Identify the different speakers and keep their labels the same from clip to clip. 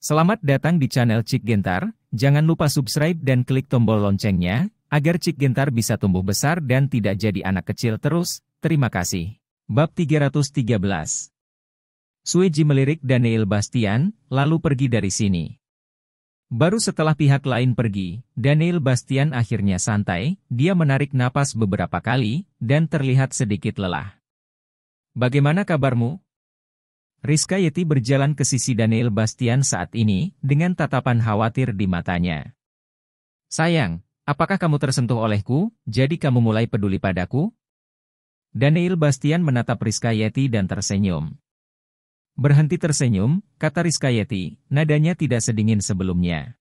Speaker 1: Selamat datang di channel Cik Gentar, jangan lupa subscribe dan klik tombol loncengnya, agar Cik Gentar bisa tumbuh besar dan tidak jadi anak kecil terus, terima kasih. Bab 313 Sueji melirik Daniel Bastian, lalu pergi dari sini. Baru setelah pihak lain pergi, Daniel Bastian akhirnya santai, dia menarik napas beberapa kali, dan terlihat sedikit lelah. Bagaimana kabarmu? Rizka Yeti berjalan ke sisi Daniel Bastian saat ini, dengan tatapan khawatir di matanya. Sayang, apakah kamu tersentuh olehku, jadi kamu mulai peduli padaku? Daniel Bastian menatap Rizka Yeti dan tersenyum. Berhenti tersenyum, kata Rizka Yeti, nadanya tidak sedingin sebelumnya.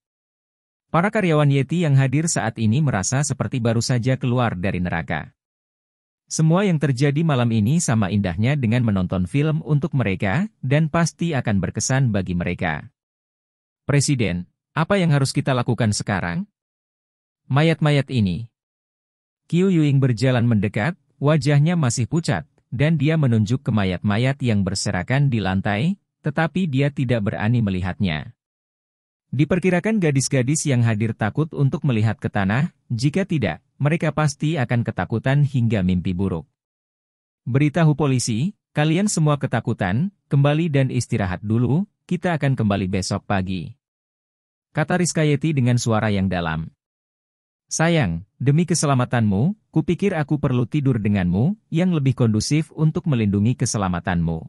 Speaker 1: Para karyawan Yeti yang hadir saat ini merasa seperti baru saja keluar dari neraka. Semua yang terjadi malam ini sama indahnya dengan menonton film untuk mereka, dan pasti akan berkesan bagi mereka. Presiden, apa yang harus kita lakukan sekarang? Mayat-mayat ini. Qiu Yuing berjalan mendekat, wajahnya masih pucat, dan dia menunjuk ke mayat-mayat yang berserakan di lantai, tetapi dia tidak berani melihatnya. Diperkirakan gadis-gadis yang hadir takut untuk melihat ke tanah, jika tidak, mereka pasti akan ketakutan hingga mimpi buruk. Beritahu polisi, kalian semua ketakutan, kembali dan istirahat dulu, kita akan kembali besok pagi. Kata Rizkayeti dengan suara yang dalam. Sayang, demi keselamatanmu, kupikir aku perlu tidur denganmu, yang lebih kondusif untuk melindungi keselamatanmu.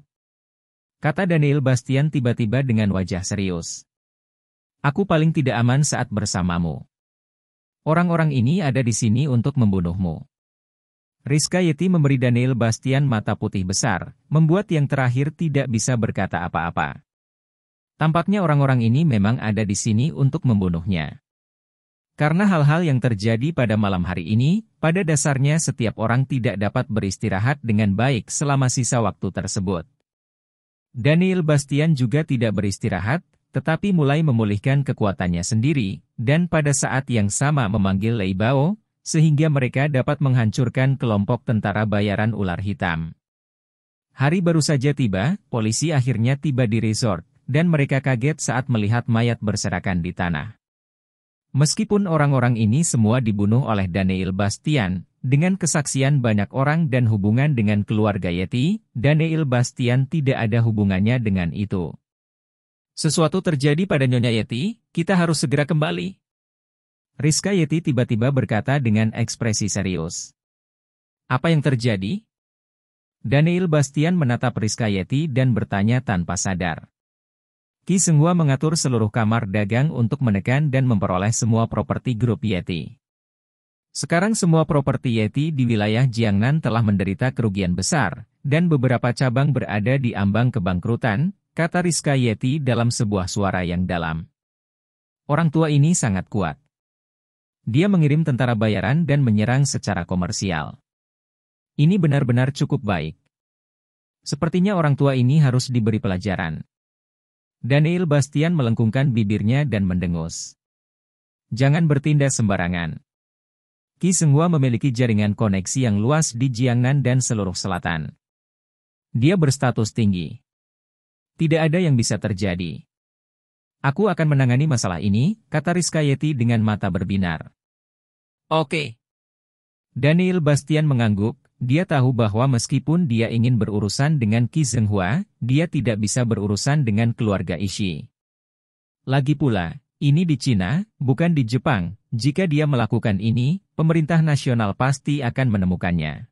Speaker 1: Kata Daniel Bastian tiba-tiba dengan wajah serius. Aku paling tidak aman saat bersamamu. Orang-orang ini ada di sini untuk membunuhmu. Rizka Yeti memberi Daniel Bastian mata putih besar, membuat yang terakhir tidak bisa berkata apa-apa. Tampaknya orang-orang ini memang ada di sini untuk membunuhnya. Karena hal-hal yang terjadi pada malam hari ini, pada dasarnya setiap orang tidak dapat beristirahat dengan baik selama sisa waktu tersebut. Daniel Bastian juga tidak beristirahat, tetapi mulai memulihkan kekuatannya sendiri, dan pada saat yang sama memanggil Lei Bao, sehingga mereka dapat menghancurkan kelompok tentara bayaran ular hitam. Hari baru saja tiba, polisi akhirnya tiba di resort, dan mereka kaget saat melihat mayat berserakan di tanah. Meskipun orang-orang ini semua dibunuh oleh Daniel Bastian, dengan kesaksian banyak orang dan hubungan dengan keluarga Yeti, Daniel Bastian tidak ada hubungannya dengan itu. Sesuatu terjadi pada Nyonya Yeti, kita harus segera kembali. Rizka Yeti tiba-tiba berkata dengan ekspresi serius. Apa yang terjadi? Daniel Bastian menatap Rizka Yeti dan bertanya tanpa sadar. Ki Senghua mengatur seluruh kamar dagang untuk menekan dan memperoleh semua properti grup Yeti. Sekarang semua properti Yeti di wilayah Jiangnan telah menderita kerugian besar, dan beberapa cabang berada di ambang kebangkrutan, kata Rizka Yeti dalam sebuah suara yang dalam. Orang tua ini sangat kuat. Dia mengirim tentara bayaran dan menyerang secara komersial. Ini benar-benar cukup baik. Sepertinya orang tua ini harus diberi pelajaran. Daniel Bastian melengkungkan bibirnya dan mendengus. Jangan bertindak sembarangan. Ki Senghua memiliki jaringan koneksi yang luas di Jiangnan dan seluruh selatan. Dia berstatus tinggi. Tidak ada yang bisa terjadi. Aku akan menangani masalah ini, kata Rizka Yeti dengan mata berbinar. Oke. Daniel Bastian mengangguk, dia tahu bahwa meskipun dia ingin berurusan dengan Ki Zhenghua, dia tidak bisa berurusan dengan keluarga Ishi. Lagi pula, ini di Cina, bukan di Jepang, jika dia melakukan ini, pemerintah nasional pasti akan menemukannya.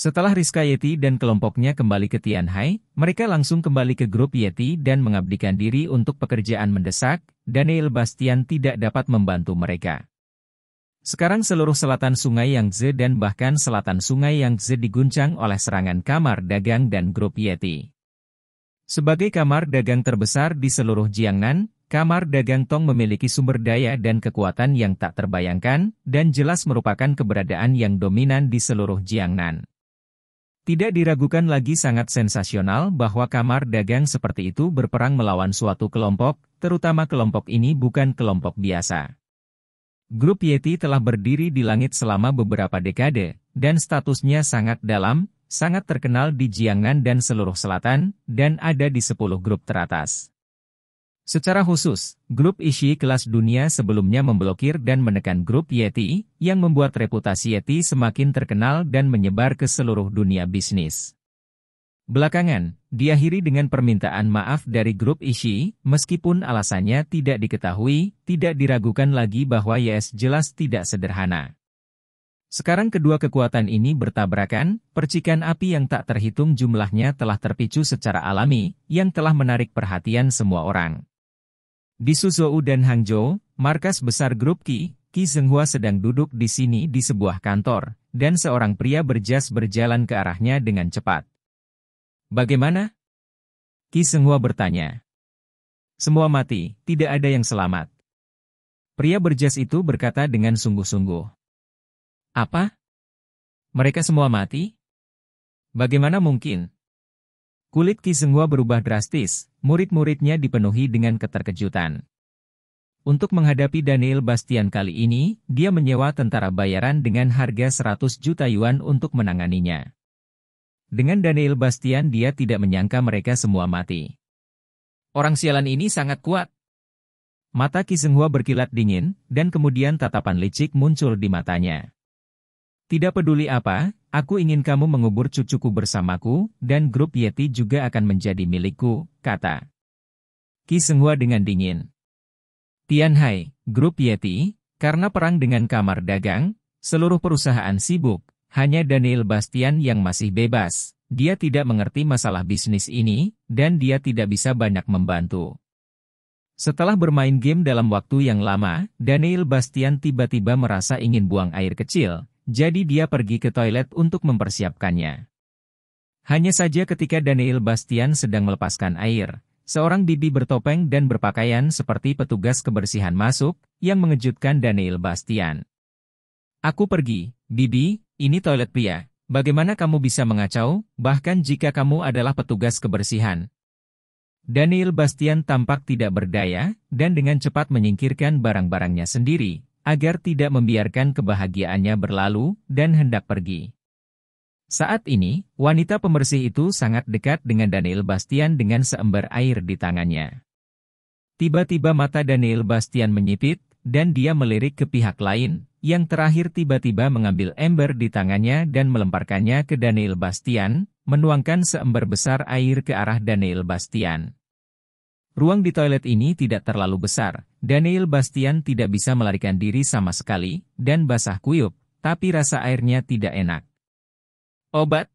Speaker 1: Setelah Rizka Yeti dan kelompoknya kembali ke Tianhai, mereka langsung kembali ke grup Yeti dan mengabdikan diri untuk pekerjaan mendesak, Daniel Bastian tidak dapat membantu mereka. Sekarang seluruh selatan sungai Yangtze dan bahkan selatan sungai Yangtze diguncang oleh serangan kamar dagang dan grup Yeti. Sebagai kamar dagang terbesar di seluruh Jiangnan, Kamar Dagang Tong memiliki sumber daya dan kekuatan yang tak terbayangkan, dan jelas merupakan keberadaan yang dominan di seluruh Jiangnan. Tidak diragukan lagi sangat sensasional bahwa kamar dagang seperti itu berperang melawan suatu kelompok, terutama kelompok ini bukan kelompok biasa. Grup Yeti telah berdiri di langit selama beberapa dekade, dan statusnya sangat dalam, sangat terkenal di Jiangnan dan seluruh selatan, dan ada di 10 grup teratas. Secara khusus, grup Ishi kelas dunia sebelumnya memblokir dan menekan grup Yeti, yang membuat reputasi Yeti semakin terkenal dan menyebar ke seluruh dunia bisnis. Belakangan, diakhiri dengan permintaan maaf dari grup Ishi, meskipun alasannya tidak diketahui, tidak diragukan lagi bahwa Yes jelas tidak sederhana. Sekarang kedua kekuatan ini bertabrakan, percikan api yang tak terhitung jumlahnya telah terpicu secara alami, yang telah menarik perhatian semua orang. Di Suzhou dan Hangzhou, markas besar grup Qi, Qi Zhenghua sedang duduk di sini di sebuah kantor, dan seorang pria berjas berjalan ke arahnya dengan cepat. Bagaimana? Qi Zhenghua bertanya. Semua mati, tidak ada yang selamat. Pria berjas itu berkata dengan sungguh-sungguh. Apa? Mereka semua mati? Bagaimana mungkin? Kulit Ki berubah drastis, murid-muridnya dipenuhi dengan keterkejutan. Untuk menghadapi Daniel Bastian kali ini, dia menyewa tentara bayaran dengan harga 100 juta yuan untuk menanganinya. Dengan Daniel Bastian dia tidak menyangka mereka semua mati. Orang sialan ini sangat kuat. Mata Ki berkilat dingin, dan kemudian tatapan licik muncul di matanya. Tidak peduli apa, aku ingin kamu mengubur cucuku bersamaku, dan grup Yeti juga akan menjadi milikku, kata. Ki Senghua dengan dingin. Tian Hai, grup Yeti, karena perang dengan kamar dagang, seluruh perusahaan sibuk, hanya Daniel Bastian yang masih bebas. Dia tidak mengerti masalah bisnis ini, dan dia tidak bisa banyak membantu. Setelah bermain game dalam waktu yang lama, Daniel Bastian tiba-tiba merasa ingin buang air kecil, jadi dia pergi ke toilet untuk mempersiapkannya. Hanya saja ketika Daniel Bastian sedang melepaskan air, seorang bibi bertopeng dan berpakaian seperti petugas kebersihan masuk, yang mengejutkan Daniel Bastian. Aku pergi, bibi, ini toilet pria. Bagaimana kamu bisa mengacau, bahkan jika kamu adalah petugas kebersihan? Daniel Bastian tampak tidak berdaya, dan dengan cepat menyingkirkan barang-barangnya sendiri, agar tidak membiarkan kebahagiaannya berlalu dan hendak pergi. Saat ini, wanita pembersih itu sangat dekat dengan Daniel Bastian dengan seember air di tangannya. Tiba-tiba mata Daniel Bastian menyipit, dan dia melirik ke pihak lain, yang terakhir tiba-tiba mengambil ember di tangannya dan melemparkannya ke Daniel Bastian, menuangkan seember besar air ke arah Daniel Bastian. Ruang di toilet ini tidak terlalu besar, Daniel Bastian tidak bisa melarikan diri sama sekali, dan basah kuyup, tapi rasa airnya tidak enak. Obat?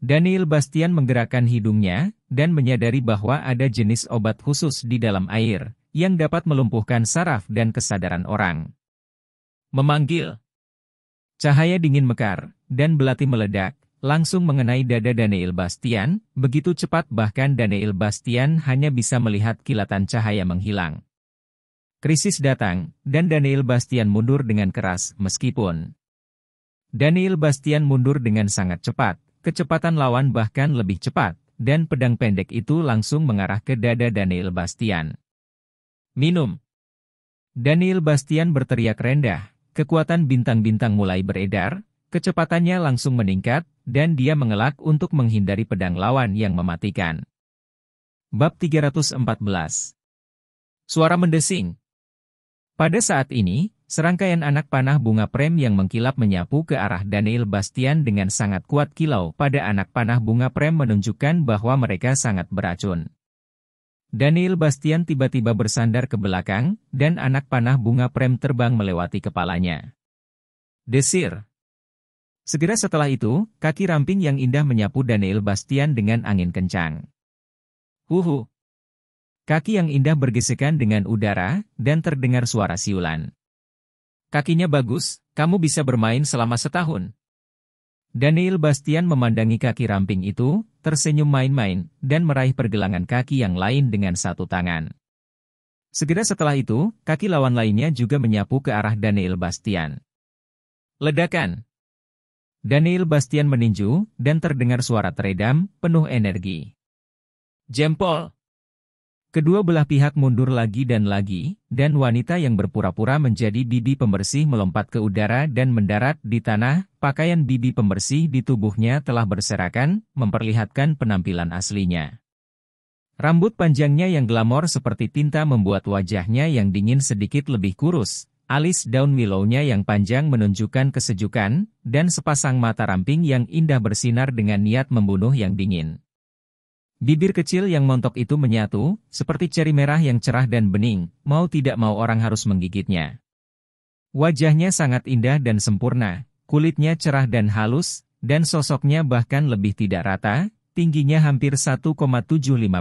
Speaker 1: Daniel Bastian menggerakkan hidungnya, dan menyadari bahwa ada jenis obat khusus di dalam air, yang dapat melumpuhkan saraf dan kesadaran orang. Memanggil. Cahaya dingin mekar, dan belati meledak, langsung mengenai dada Daniel Bastian, begitu cepat bahkan Daniel Bastian hanya bisa melihat kilatan cahaya menghilang. Krisis datang, dan Daniel Bastian mundur dengan keras, meskipun Daniel Bastian mundur dengan sangat cepat, kecepatan lawan bahkan lebih cepat, dan pedang pendek itu langsung mengarah ke dada Daniel Bastian. Minum. Daniel Bastian berteriak rendah, kekuatan bintang-bintang mulai beredar, kecepatannya langsung meningkat, dan dia mengelak untuk menghindari pedang lawan yang mematikan. Bab 314 Suara mendesing Pada saat ini, serangkaian anak panah bunga prem yang mengkilap menyapu ke arah Daniel Bastian dengan sangat kuat kilau pada anak panah bunga prem menunjukkan bahwa mereka sangat beracun. Daniel Bastian tiba-tiba bersandar ke belakang, dan anak panah bunga prem terbang melewati kepalanya. Desir, Segera setelah itu, kaki ramping yang indah menyapu Daniel Bastian dengan angin kencang. Huhu. Kaki yang indah bergesekan dengan udara, dan terdengar suara siulan. Kakinya bagus, kamu bisa bermain selama setahun. Daniel Bastian memandangi kaki ramping itu, tersenyum main-main, dan meraih pergelangan kaki yang lain dengan satu tangan. Segera setelah itu, kaki lawan lainnya juga menyapu ke arah Daniel Bastian. Ledakan! Daniel Bastian meninju, dan terdengar suara teredam, penuh energi. Jempol! Kedua belah pihak mundur lagi dan lagi, dan wanita yang berpura-pura menjadi bibi pembersih melompat ke udara dan mendarat di tanah, pakaian bibi pembersih di tubuhnya telah berserakan, memperlihatkan penampilan aslinya. Rambut panjangnya yang glamor seperti tinta membuat wajahnya yang dingin sedikit lebih kurus. Alis daun willownya yang panjang menunjukkan kesejukan, dan sepasang mata ramping yang indah bersinar dengan niat membunuh yang dingin. Bibir kecil yang montok itu menyatu, seperti ceri merah yang cerah dan bening, mau tidak mau orang harus menggigitnya. Wajahnya sangat indah dan sempurna, kulitnya cerah dan halus, dan sosoknya bahkan lebih tidak rata, tingginya hampir 1,75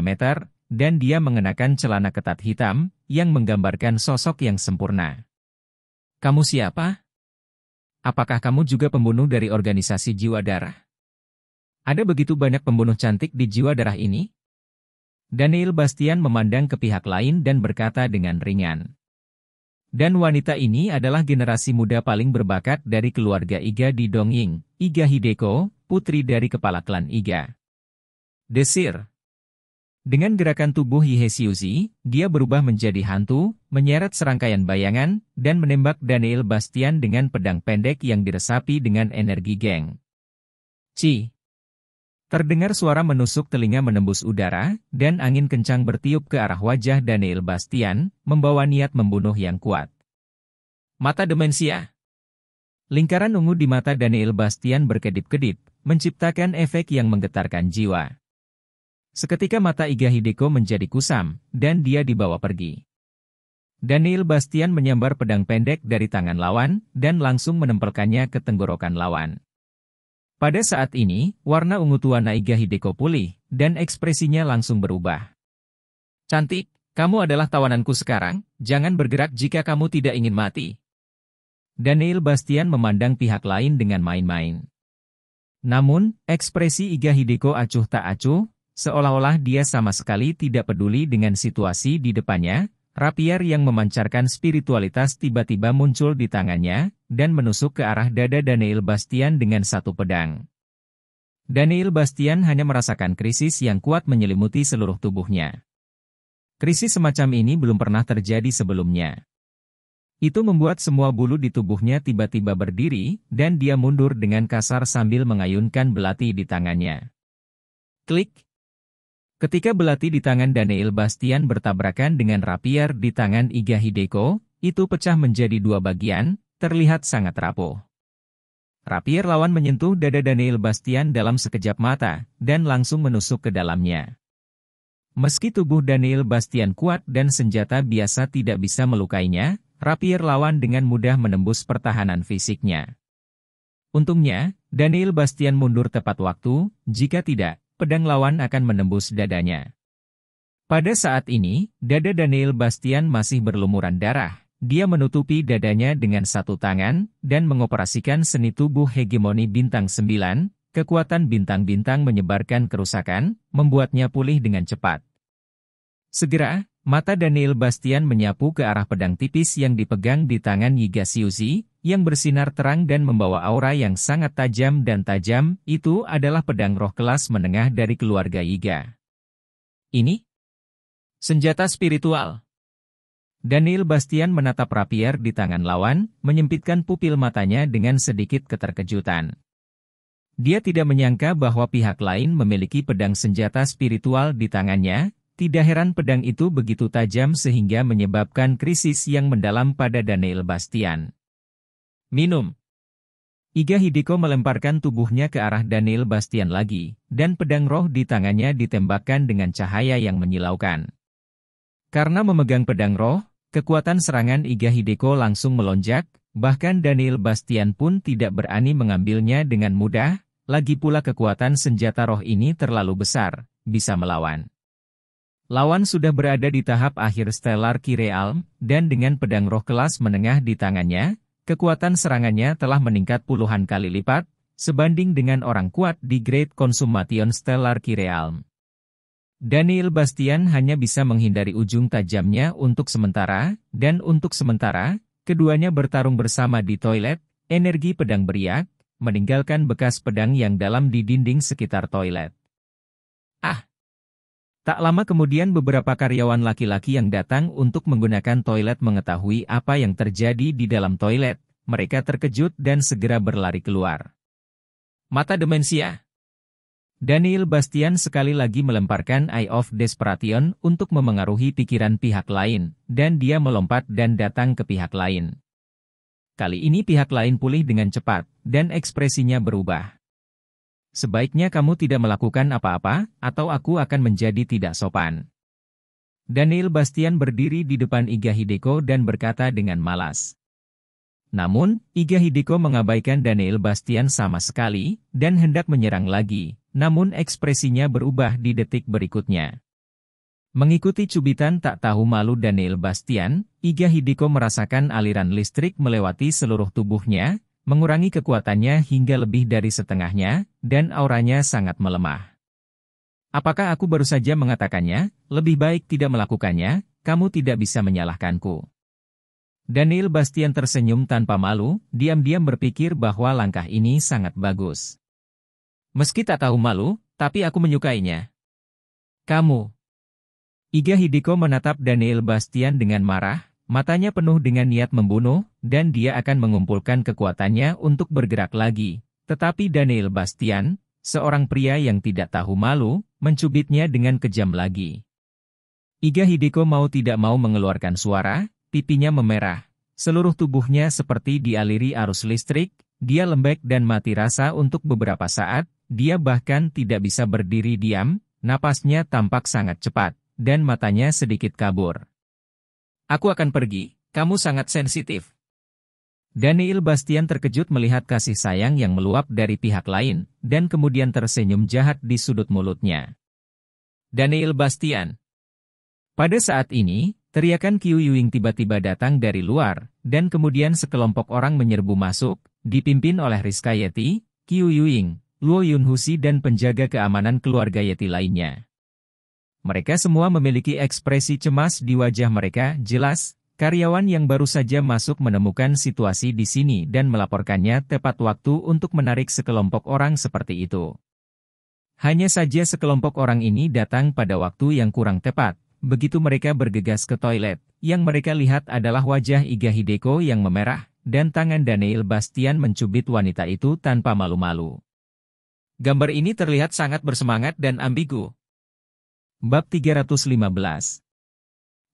Speaker 1: meter, dan dia mengenakan celana ketat hitam, yang menggambarkan sosok yang sempurna. Kamu siapa? Apakah kamu juga pembunuh dari organisasi jiwa darah? Ada begitu banyak pembunuh cantik di jiwa darah ini? Daniel Bastian memandang ke pihak lain dan berkata dengan ringan. Dan wanita ini adalah generasi muda paling berbakat dari keluarga Iga di Dongying, Iga Hideko, putri dari kepala klan Iga. Desir. Dengan gerakan tubuh Yihesiuzi, dia berubah menjadi hantu, menyeret serangkaian bayangan, dan menembak Daniel Bastian dengan pedang pendek yang diresapi dengan energi geng. Ci. Terdengar suara menusuk telinga menembus udara, dan angin kencang bertiup ke arah wajah Daniel Bastian, membawa niat membunuh yang kuat. Mata demensia. Lingkaran ungu di mata Daniel Bastian berkedip-kedip, menciptakan efek yang menggetarkan jiwa. Seketika mata Iga Hideko menjadi kusam, dan dia dibawa pergi. Daniel Bastian menyambar pedang pendek dari tangan lawan, dan langsung menempelkannya ke tenggorokan lawan. Pada saat ini, warna ungu tua Naiga Hideko pulih, dan ekspresinya langsung berubah. Cantik, kamu adalah tawananku sekarang, jangan bergerak jika kamu tidak ingin mati. Daniel Bastian memandang pihak lain dengan main-main. Namun, ekspresi Iga Hideko acuh tak acuh, Seolah-olah dia sama sekali tidak peduli dengan situasi di depannya, rapier yang memancarkan spiritualitas tiba-tiba muncul di tangannya, dan menusuk ke arah dada Daniel Bastian dengan satu pedang. Daniel Bastian hanya merasakan krisis yang kuat menyelimuti seluruh tubuhnya. Krisis semacam ini belum pernah terjadi sebelumnya. Itu membuat semua bulu di tubuhnya tiba-tiba berdiri, dan dia mundur dengan kasar sambil mengayunkan belati di tangannya. Klik! Ketika belati di tangan Daniel Bastian bertabrakan dengan rapier di tangan Iga Hideko, itu pecah menjadi dua bagian, terlihat sangat rapuh. Rapier lawan menyentuh dada Daniel Bastian dalam sekejap mata, dan langsung menusuk ke dalamnya. Meski tubuh Daniel Bastian kuat dan senjata biasa tidak bisa melukainya, rapier lawan dengan mudah menembus pertahanan fisiknya. Untungnya, Daniel Bastian mundur tepat waktu, jika tidak, pedang lawan akan menembus dadanya. Pada saat ini, dada Daniel Bastian masih berlumuran darah. Dia menutupi dadanya dengan satu tangan, dan mengoperasikan seni tubuh hegemoni bintang sembilan, kekuatan bintang-bintang menyebarkan kerusakan, membuatnya pulih dengan cepat. Segera, mata Daniel Bastian menyapu ke arah pedang tipis yang dipegang di tangan Yiga Siuzi, yang bersinar terang dan membawa aura yang sangat tajam dan tajam, itu adalah pedang roh kelas menengah dari keluarga Iga. Ini? Senjata spiritual. Daniel Bastian menatap rapier di tangan lawan, menyempitkan pupil matanya dengan sedikit keterkejutan. Dia tidak menyangka bahwa pihak lain memiliki pedang senjata spiritual di tangannya, tidak heran pedang itu begitu tajam sehingga menyebabkan krisis yang mendalam pada Daniel Bastian. Minum. Iga Hideko melemparkan tubuhnya ke arah Daniel Bastian lagi, dan pedang roh di tangannya ditembakkan dengan cahaya yang menyilaukan. Karena memegang pedang roh, kekuatan serangan Iga Hideko langsung melonjak, bahkan Daniel Bastian pun tidak berani mengambilnya dengan mudah, lagi pula kekuatan senjata roh ini terlalu besar, bisa melawan. Lawan sudah berada di tahap akhir Stellar Kirealm, dan dengan pedang roh kelas menengah di tangannya, kekuatan serangannya telah meningkat puluhan kali lipat, sebanding dengan orang kuat di Great Consumation Stellar Kirealm. Daniel Bastian hanya bisa menghindari ujung tajamnya untuk sementara, dan untuk sementara, keduanya bertarung bersama di toilet, energi pedang beriak, meninggalkan bekas pedang yang dalam di dinding sekitar toilet. Ah! Tak lama kemudian beberapa karyawan laki-laki yang datang untuk menggunakan toilet mengetahui apa yang terjadi di dalam toilet. Mereka terkejut dan segera berlari keluar. Mata demensia. Daniel Bastian sekali lagi melemparkan Eye of Desperation untuk memengaruhi pikiran pihak lain, dan dia melompat dan datang ke pihak lain. Kali ini pihak lain pulih dengan cepat, dan ekspresinya berubah. Sebaiknya kamu tidak melakukan apa-apa, atau aku akan menjadi tidak sopan. Daniel Bastian berdiri di depan Iga Hideko dan berkata dengan malas. Namun, Iga Hideko mengabaikan Daniel Bastian sama sekali, dan hendak menyerang lagi, namun ekspresinya berubah di detik berikutnya. Mengikuti cubitan tak tahu malu Daniel Bastian, Iga Hidiko merasakan aliran listrik melewati seluruh tubuhnya, mengurangi kekuatannya hingga lebih dari setengahnya, dan auranya sangat melemah. Apakah aku baru saja mengatakannya, lebih baik tidak melakukannya, kamu tidak bisa menyalahkanku. Daniel Bastian tersenyum tanpa malu, diam-diam berpikir bahwa langkah ini sangat bagus. Meski tak tahu malu, tapi aku menyukainya. Kamu. Iga Hidiko menatap Daniel Bastian dengan marah, matanya penuh dengan niat membunuh, dan dia akan mengumpulkan kekuatannya untuk bergerak lagi. Tetapi Daniel Bastian, seorang pria yang tidak tahu malu, mencubitnya dengan kejam lagi. Iga Hidiko mau tidak mau mengeluarkan suara, pipinya memerah. Seluruh tubuhnya seperti dialiri arus listrik, dia lembek dan mati rasa untuk beberapa saat, dia bahkan tidak bisa berdiri diam, napasnya tampak sangat cepat, dan matanya sedikit kabur. Aku akan pergi, kamu sangat sensitif. Daniel Bastian terkejut melihat kasih sayang yang meluap dari pihak lain, dan kemudian tersenyum jahat di sudut mulutnya. Daniel Bastian. Pada saat ini, teriakan Qiu Yuing tiba-tiba datang dari luar, dan kemudian sekelompok orang menyerbu masuk, dipimpin oleh Rizka Yeti, Qiu Yuing, Luo Yunhusi dan penjaga keamanan keluarga Yeti lainnya. Mereka semua memiliki ekspresi cemas di wajah mereka, jelas, karyawan yang baru saja masuk menemukan situasi di sini dan melaporkannya tepat waktu untuk menarik sekelompok orang seperti itu. Hanya saja sekelompok orang ini datang pada waktu yang kurang tepat, begitu mereka bergegas ke toilet, yang mereka lihat adalah wajah Iga Hideko yang memerah, dan tangan Daniel Bastian mencubit wanita itu tanpa malu-malu. Gambar ini terlihat sangat bersemangat dan ambigu. Bab 315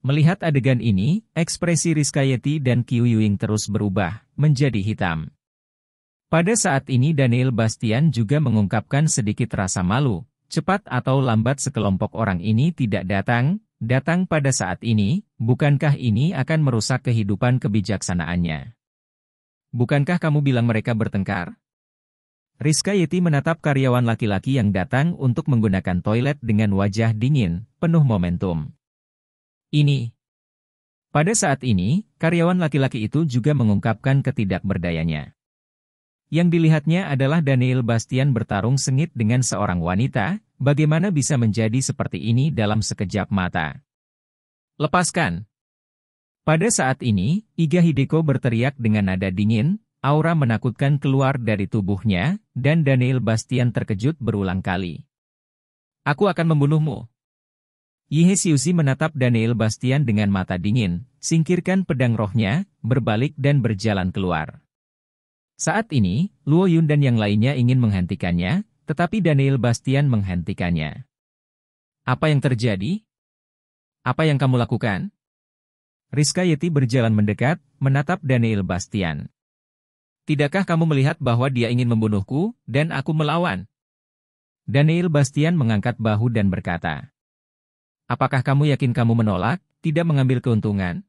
Speaker 1: Melihat adegan ini, ekspresi Rizkayeti dan Qiu Yuing terus berubah, menjadi hitam. Pada saat ini Daniel Bastian juga mengungkapkan sedikit rasa malu, cepat atau lambat sekelompok orang ini tidak datang, datang pada saat ini, bukankah ini akan merusak kehidupan kebijaksanaannya? Bukankah kamu bilang mereka bertengkar? Rizka Yeti menatap karyawan laki-laki yang datang untuk menggunakan toilet dengan wajah dingin, penuh momentum. Ini. Pada saat ini, karyawan laki-laki itu juga mengungkapkan ketidakberdayanya. Yang dilihatnya adalah Daniel Bastian bertarung sengit dengan seorang wanita, bagaimana bisa menjadi seperti ini dalam sekejap mata. Lepaskan. Pada saat ini, Iga Hideko berteriak dengan nada dingin, Aura menakutkan keluar dari tubuhnya, dan Daniel Bastian terkejut berulang kali. Aku akan membunuhmu. Yihesiusi menatap Daniel Bastian dengan mata dingin, singkirkan pedang rohnya, berbalik dan berjalan keluar. Saat ini, Luo Yun dan yang lainnya ingin menghentikannya, tetapi Daniel Bastian menghentikannya. Apa yang terjadi? Apa yang kamu lakukan? Rizka Yeti berjalan mendekat, menatap Daniel Bastian. Tidakkah kamu melihat bahwa dia ingin membunuhku, dan aku melawan? Daniel Bastian mengangkat bahu dan berkata, Apakah kamu yakin kamu menolak, tidak mengambil keuntungan?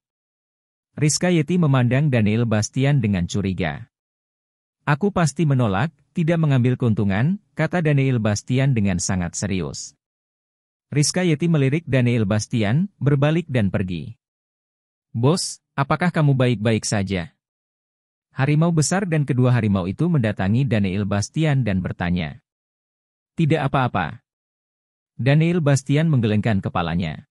Speaker 1: Rizka Yeti memandang Daniel Bastian dengan curiga. Aku pasti menolak, tidak mengambil keuntungan, kata Daniel Bastian dengan sangat serius. Rizka Yeti melirik Daniel Bastian, berbalik dan pergi. Bos, apakah kamu baik-baik saja? Harimau besar dan kedua harimau itu mendatangi Daniel Bastian dan bertanya. Tidak apa-apa. Daniel Bastian menggelengkan kepalanya.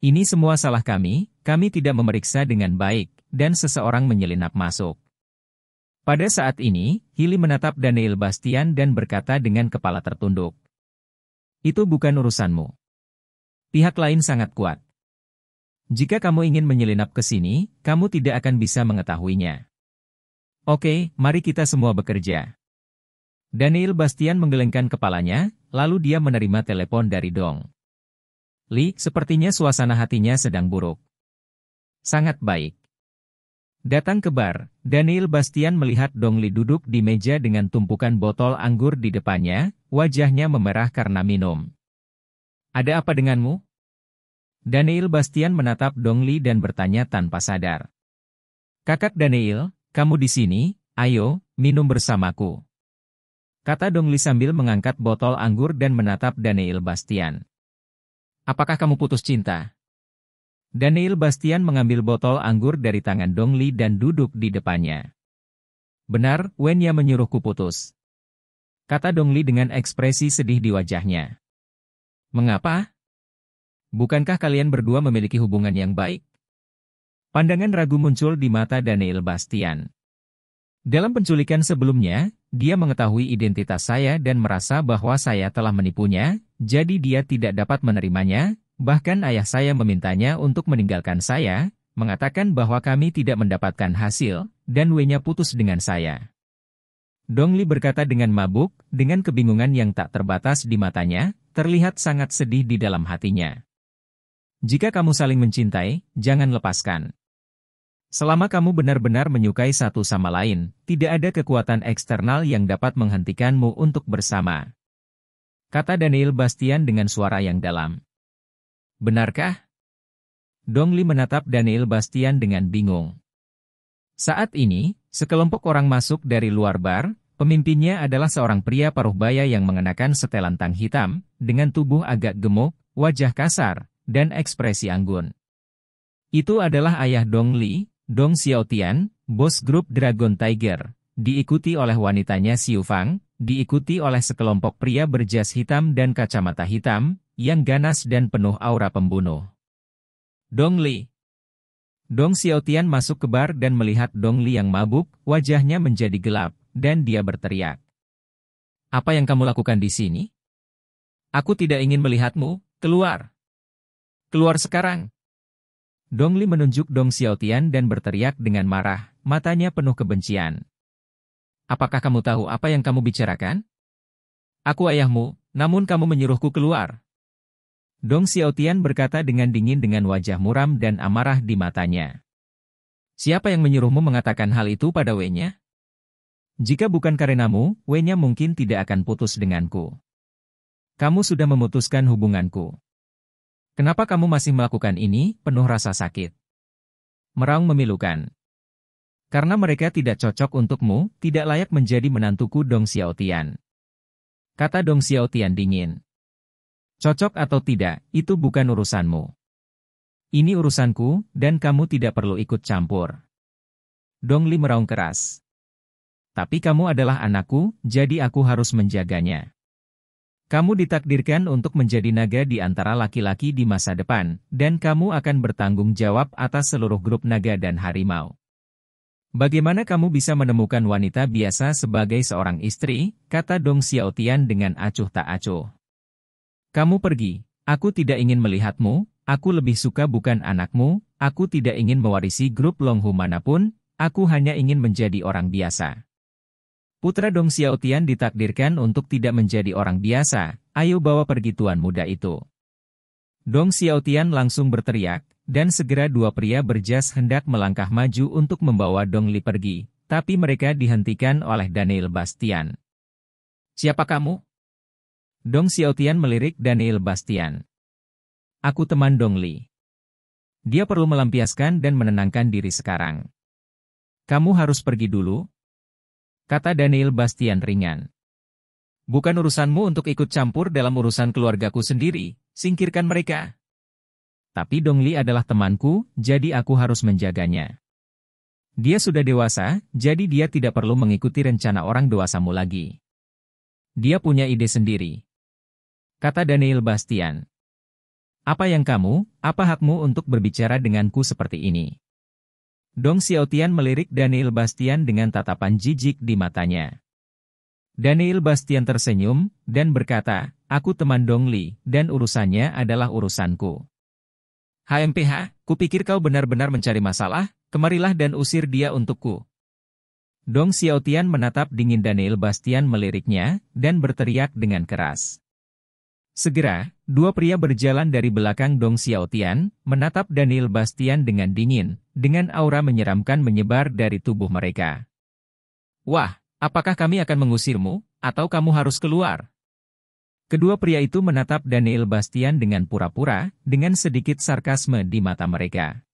Speaker 1: Ini semua salah kami, kami tidak memeriksa dengan baik, dan seseorang menyelinap masuk. Pada saat ini, Hili menatap Daniel Bastian dan berkata dengan kepala tertunduk. Itu bukan urusanmu. Pihak lain sangat kuat. Jika kamu ingin menyelinap ke sini, kamu tidak akan bisa mengetahuinya. Oke, mari kita semua bekerja. Daniel Bastian menggelengkan kepalanya, lalu dia menerima telepon dari Dong. Li, sepertinya suasana hatinya sedang buruk. Sangat baik. Datang ke bar, Daniel Bastian melihat Dong Li duduk di meja dengan tumpukan botol anggur di depannya, wajahnya memerah karena minum. Ada apa denganmu? Daniel Bastian menatap Dong Li dan bertanya tanpa sadar. Kakak Daniel, kamu di sini, ayo, minum bersamaku. Kata Dong Li sambil mengangkat botol anggur dan menatap Daniel Bastian. Apakah kamu putus cinta? Daniel Bastian mengambil botol anggur dari tangan Dong Li dan duduk di depannya. Benar, Wenya menyuruhku putus. Kata Dong Li dengan ekspresi sedih di wajahnya. Mengapa? Bukankah kalian berdua memiliki hubungan yang baik? Pandangan ragu muncul di mata Daniel Bastian. Dalam penculikan sebelumnya, dia mengetahui identitas saya dan merasa bahwa saya telah menipunya, jadi dia tidak dapat menerimanya, bahkan ayah saya memintanya untuk meninggalkan saya, mengatakan bahwa kami tidak mendapatkan hasil, dan W-nya putus dengan saya. Dongli berkata dengan mabuk, dengan kebingungan yang tak terbatas di matanya, terlihat sangat sedih di dalam hatinya. Jika kamu saling mencintai, jangan lepaskan. Selama kamu benar-benar menyukai satu sama lain, tidak ada kekuatan eksternal yang dapat menghentikanmu untuk bersama. Kata Daniel Bastian dengan suara yang dalam. Benarkah? Dongli menatap Daniel Bastian dengan bingung. Saat ini, sekelompok orang masuk dari luar bar, pemimpinnya adalah seorang pria paruh baya yang mengenakan setelan tang hitam, dengan tubuh agak gemuk, wajah kasar, dan ekspresi anggun. Itu adalah ayah Dongli, Dong Xiaotian, bos grup Dragon Tiger, diikuti oleh wanitanya Xiu Fang, diikuti oleh sekelompok pria berjas hitam dan kacamata hitam, yang ganas dan penuh aura pembunuh. Dong Li Dong Xiaotian masuk ke bar dan melihat Dong Li yang mabuk, wajahnya menjadi gelap, dan dia berteriak. Apa yang kamu lakukan di sini? Aku tidak ingin melihatmu, keluar. Keluar sekarang. Dong Li menunjuk Dong Xiaotian dan berteriak dengan marah, matanya penuh kebencian. Apakah kamu tahu apa yang kamu bicarakan? Aku ayahmu, namun kamu menyuruhku keluar. Dong Xiaotian berkata dengan dingin dengan wajah muram dan amarah di matanya. Siapa yang menyuruhmu mengatakan hal itu pada Wei-nya? Jika bukan karenamu, Wei-nya mungkin tidak akan putus denganku. Kamu sudah memutuskan hubunganku. Kenapa kamu masih melakukan ini, penuh rasa sakit? Meraung memilukan. Karena mereka tidak cocok untukmu, tidak layak menjadi menantuku Dong Xiaotian. Kata Dong Xiaotian dingin. Cocok atau tidak, itu bukan urusanmu. Ini urusanku, dan kamu tidak perlu ikut campur. Dong Li meraung keras. Tapi kamu adalah anakku, jadi aku harus menjaganya. Kamu ditakdirkan untuk menjadi naga di antara laki-laki di masa depan, dan kamu akan bertanggung jawab atas seluruh grup naga dan harimau. Bagaimana kamu bisa menemukan wanita biasa sebagai seorang istri, kata Dong Xiaotian dengan acuh tak acuh. Kamu pergi, aku tidak ingin melihatmu, aku lebih suka bukan anakmu, aku tidak ingin mewarisi grup Longhu mana pun, aku hanya ingin menjadi orang biasa. Putra Dong Xiaotian ditakdirkan untuk tidak menjadi orang biasa, ayo bawa pergi tuan muda itu. Dong Xiaotian langsung berteriak, dan segera dua pria berjas hendak melangkah maju untuk membawa Dong Li pergi, tapi mereka dihentikan oleh Daniel Bastian. Siapa kamu? Dong Xiaotian melirik Daniel Bastian. Aku teman Dong Li. Dia perlu melampiaskan dan menenangkan diri sekarang. Kamu harus pergi dulu, kata Daniel Bastian ringan. Bukan urusanmu untuk ikut campur dalam urusan keluargaku sendiri, singkirkan mereka. Tapi Dongli adalah temanku, jadi aku harus menjaganya. Dia sudah dewasa, jadi dia tidak perlu mengikuti rencana orang dewasamu lagi. Dia punya ide sendiri. Kata Daniel Bastian. Apa yang kamu, apa hakmu untuk berbicara denganku seperti ini? Dong Xiaotian melirik Daniel Bastian dengan tatapan jijik di matanya. Daniel Bastian tersenyum, dan berkata, aku teman Dong Li, dan urusannya adalah urusanku. HMPH, kupikir kau benar-benar mencari masalah, kemarilah dan usir dia untukku. Dong Xiaotian menatap dingin Daniel Bastian meliriknya, dan berteriak dengan keras. Segera, dua pria berjalan dari belakang Dong Xiaotian, menatap Daniel Bastian dengan dingin, dengan aura menyeramkan menyebar dari tubuh mereka. Wah, apakah kami akan mengusirmu, atau kamu harus keluar? Kedua pria itu menatap Daniel Bastian dengan pura-pura, dengan sedikit sarkasme di mata mereka.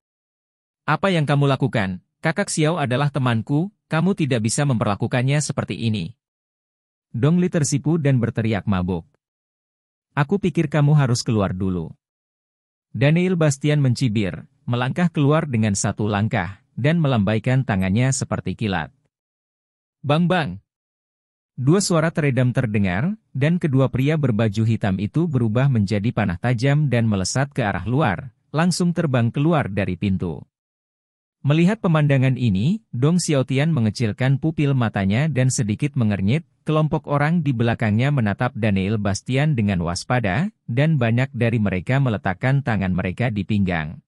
Speaker 1: Apa yang kamu lakukan? Kakak Xiao adalah temanku, kamu tidak bisa memperlakukannya seperti ini. Dong Li tersipu dan berteriak mabuk. Aku pikir kamu harus keluar dulu. Daniel Bastian mencibir, melangkah keluar dengan satu langkah, dan melambaikan tangannya seperti kilat. Bang-bang! Dua suara teredam terdengar, dan kedua pria berbaju hitam itu berubah menjadi panah tajam dan melesat ke arah luar, langsung terbang keluar dari pintu. Melihat pemandangan ini, Dong Xiaotian mengecilkan pupil matanya dan sedikit mengernyit, kelompok orang di belakangnya menatap Daniel Bastian dengan waspada, dan banyak dari mereka meletakkan tangan mereka di pinggang.